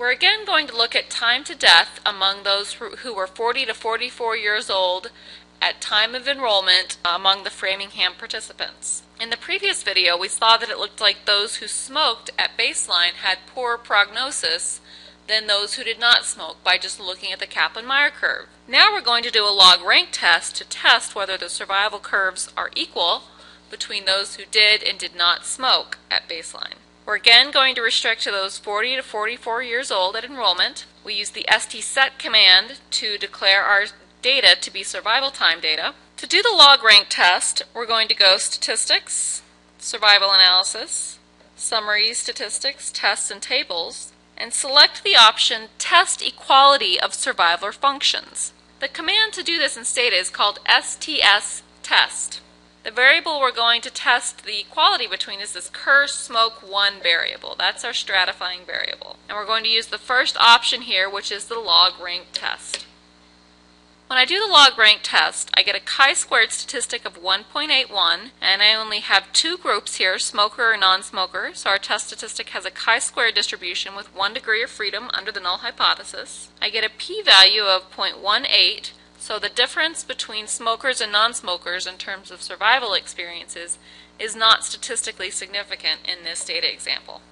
We're again going to look at time to death among those who were 40 to 44 years old at time of enrollment among the Framingham participants. In the previous video, we saw that it looked like those who smoked at baseline had poorer prognosis than those who did not smoke by just looking at the Kaplan-Meier curve. Now we're going to do a log rank test to test whether the survival curves are equal between those who did and did not smoke at baseline. We're again going to restrict to those 40 to 44 years old at enrollment. We use the stset command to declare our data to be survival time data. To do the log rank test, we're going to go Statistics, Survival Analysis, Summary Statistics, Tests and Tables, and select the option Test Equality of Survivor Functions. The command to do this in Stata is called STS test. The variable we're going to test the equality between is this cur smoke 1 variable. That's our stratifying variable. And we're going to use the first option here, which is the log rank test. When I do the log rank test, I get a chi-squared statistic of 1.81, and I only have two groups here, smoker or non-smoker, so our test statistic has a chi-squared distribution with one degree of freedom under the null hypothesis. I get a p-value of 0.18, so the difference between smokers and non-smokers in terms of survival experiences is not statistically significant in this data example.